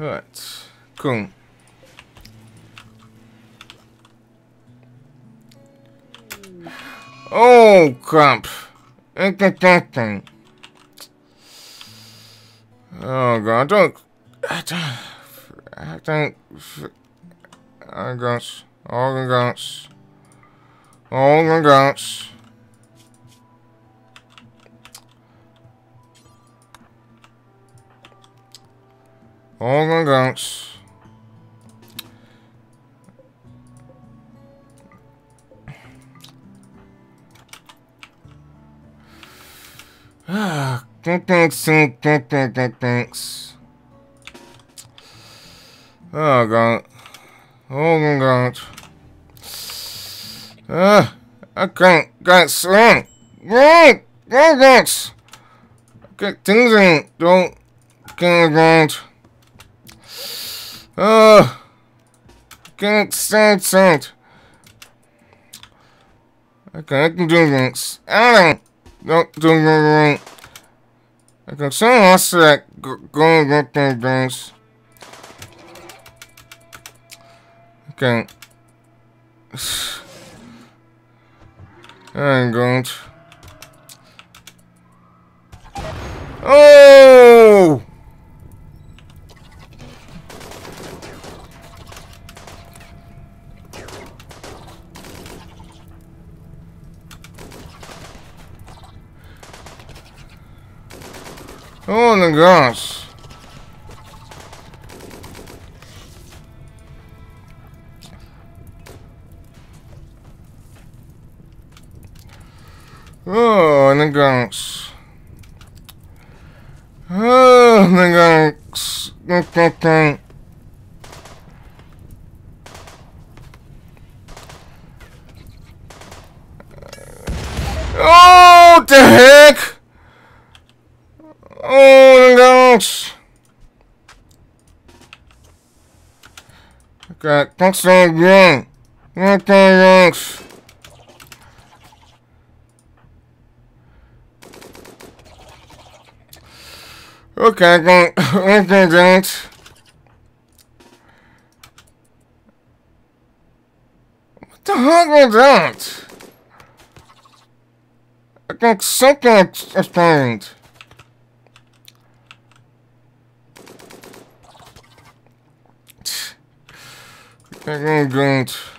Alright. Cool. Oh, crap. Look at that thing. Oh, God. Don't... I don't... I don't... I guess. All the guts. All the guts. All the guts. Ah, thanks, thanks. Oh god. Oh my god. Ah, I can't get swing. Right, right, Get things in. Don't can't Oh, can't stand it. I can't do this. I don't. Don't do. I can someone else that go get their things. Okay. I ain't going to. Oh! Oh my gosh. Oh my gosh. Oh my gosh. Oh, the heck? Oh gosh! Okay, thanks again. Okay, thanks. Okay, thanks. Okay, thanks. What the heck was that? I got something explained. I'm going to